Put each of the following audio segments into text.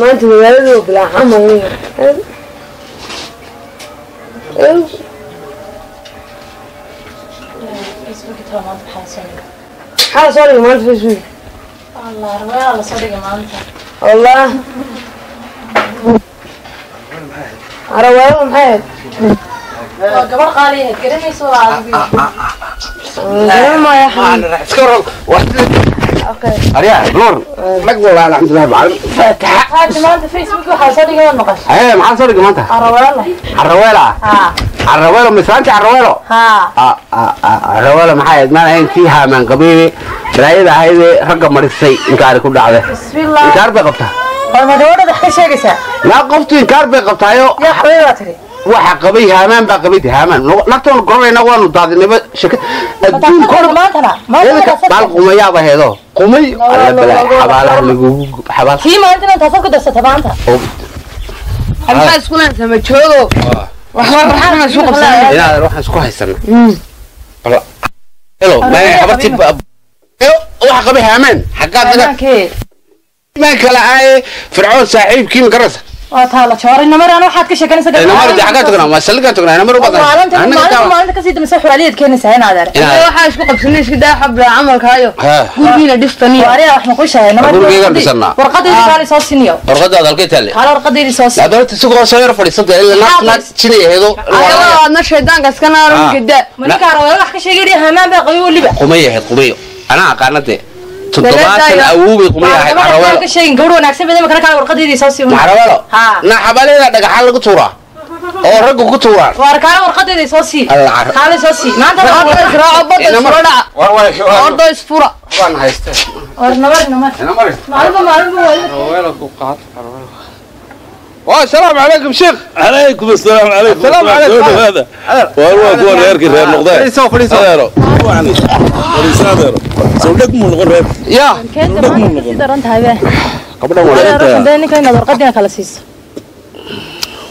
maanta magaaladu bilaaxamay maxaa soo dhiga maanta facebook wallah arawaalo maxay aryaa nuur nag walaa alxamdulilah macalin faataxa ee maxaa soo dhigay maanta? Caraweela caraweelo mislaanti caraweelo caraweelo maxay ahayd maan ahayn tii haamaan qabeebe balaayada ahaydee ragga marisay inkaari ku dhacde inkaar bay qabtaa. Maa qoftu inkaar bay qabtaayo. Waxa qabay haamaan baa qabay haamaan. Nagtoon goranayna waanu daadinayba shaka adduunka baal qumayaaba heedo qumay alla balaa xabaalaha lagugu xabaal maxaa isku leensama joogo inaadan waxaan isku haysana waxa qabay haamaan xaggaad naga maan kala aaye fircoon saaxiibkii ma وأنا شوار إنما أنا واحد كشكل نسجل إنما أنا حاجة تقولنا ما سلكة تقولنا إنما روبا أنا ما ما أنت كسيد مسح حواليد كأني سهين هذا إنما واحد شو قبل سنين شو ده حب عمل كايو قول بينا دستني وعليه إحنا كل شيء إنما قول بينا بسنا ورقة دي كاري صوص سنيو ورقة آه. هذا الكيت هلا على ورقة دي صوص. هذا تسوق صغير فري صدق إلا ناس ناس سنية هذا أيوة, أيوة، أنا شيطان قص كنا آه. رم كده. من كارو واحد كشكل هما بقيو اللي بقى قمية هاد قمية. أنا عقانته تضباطن أوبي قمي أحد عروالو شيء قولوا نكسب بدي مكانك على ورقة دي ساسي عروالو ها نحبالي لا دقحان لك تورا oo raggu ku tuuraan war kaale warqadeeda soo sii kaale soo sii maanta waxaan israa badda surada war way ordo isfura waan haystaa war nabar nabar nabar maalba maalba wala ku qaad السلام عليكم شيخ عليكم السلام عليكم السلام عليكم هذا والله هو غيرك غير نقطه dheg muu noqon reer ya. Dheg muu noqon daran tahay be qabdhan waa ninka inaad warqadiina kala siiso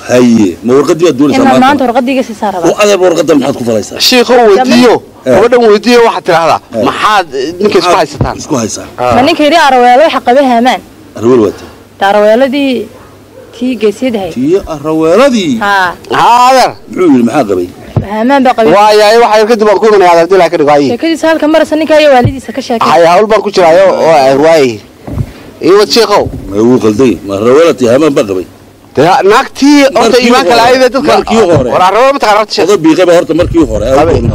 haye ma warqadii baad doonaysaa maanta maanta warqadiga si saara oo adeer warqada maxaad ku falaysaa sheekho oh, weydiiyo gabadhan eh. weydiiyo waxaad tiraahdaa eh. maxaad ninka ah, ah. isku haysataan isku haysaa ma ninka yiri araweelo waxa qabe haamaan araweel waata araweeladii tii geesiyadahay tii araweeladii ha ha adeer muxuu yiri maxaa qabay waaya waxa kadib waan ku imanayaa abdillah ka dhigo hay sheekadiisa halka marasa ninka iyo waalidiisa ka sheekay hay hawl baan ku jiraayo oo waay iyo wad sheekhow. Ma uu qalday ma rawalati hamaan baa qabay. Naagtii horta iimaanka lahayd ee dadka. markii hore. War arrabo ma taqaan horta sheekada biiqaba horta markii hore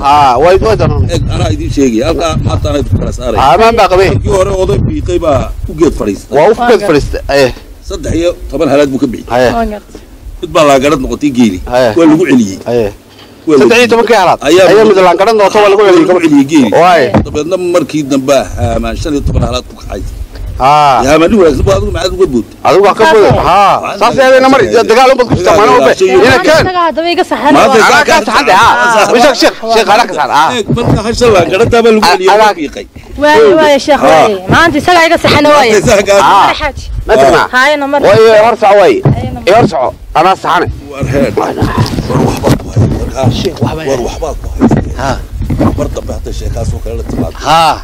ha way way danon ana idin sheegay halka maanta ana idin kala saaray hamaan baa qabay. Markii hore oday biiqay baa u geed fariistay waa u geed fariistay eh saddex iyo toban halaad buu ka bixiyay mid baa laga garad noqotay geeli. Waa lagu celiyey lagu lagu lagu dabeedna markii dambe haamaan shan iyo toban halaad ku kacay haa haamaan wanaagsan adigu maxaad uga boodtay adigu waa ka boda haa saas yaadayna mar dagaal un bad ku jirtaa maalin walba ina isaga saxan Maanta waa- anaa kaa saxante haa sheekh sheekh sheekh anaa ka saxan haa marka hasha laagaradaa baa lagu celiyey Adaa- waa biiqay waaye waaye sheekh Haa. waaye maanta isagaa iga isaga kaa- haa ma tagnaa haayana mar way hor soco way hor soco anaa saxane war heed war waxbaad ku hayay war war waxbaad ku haysay haa mar dambe hadda sheekaasoo kale la timaado. Haa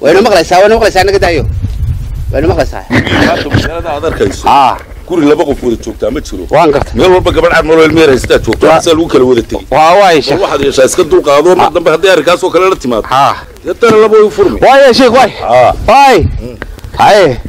wayna maqlaysaa wayna maqlaysaa naga daayo. Wayna maqlaysaa. Maanta magaalada aad arkayso. Haa guri laba qof wada joogtaa ma jiro. Waan gartay meel walba gabadh cad nolol meel haystaa joogto Waa- asaa lagu kala wada tegi. Waa waay war sheekh waxaad yeeshaa iska dulqaado mar dambe haddii arrinkaasoo kale la timaado. Haa deetana laba way u furmi. Waay sheekh waay haa waay haye